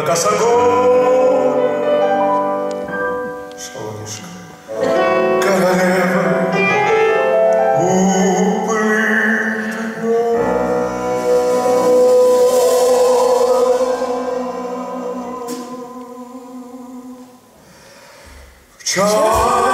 на косогор. Шалунишка. Королева убытна. В чем?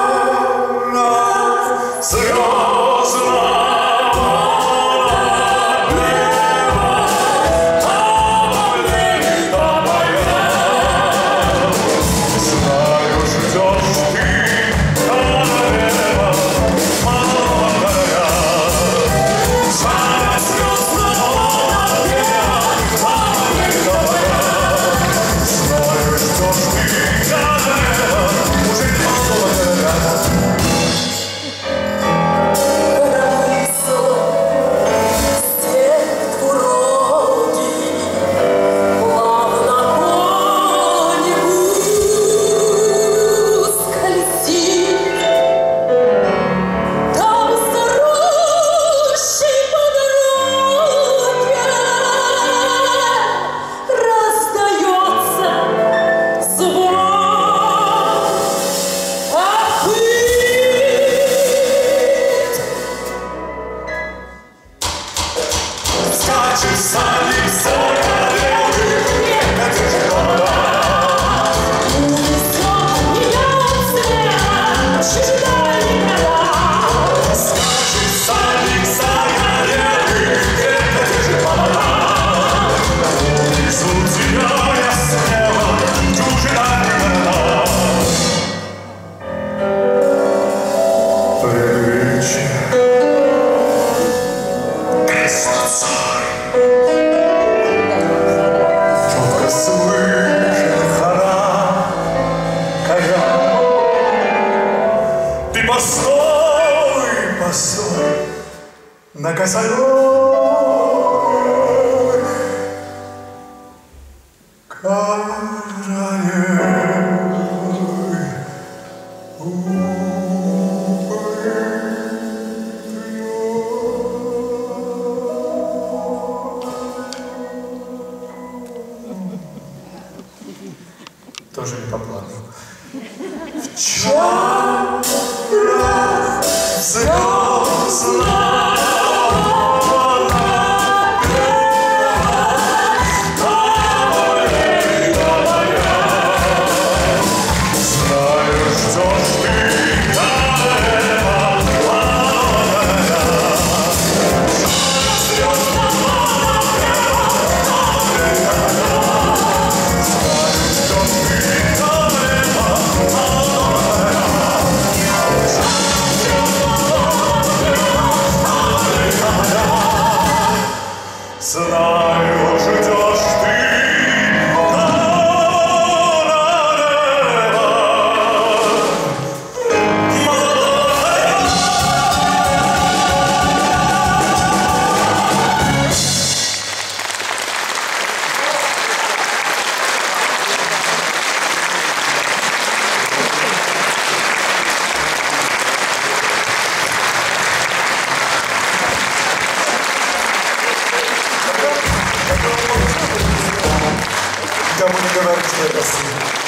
постой, постой на косорой королевой Тоже не поплавал. В чем? Seconds love. 是的。harmonika verkstėtas.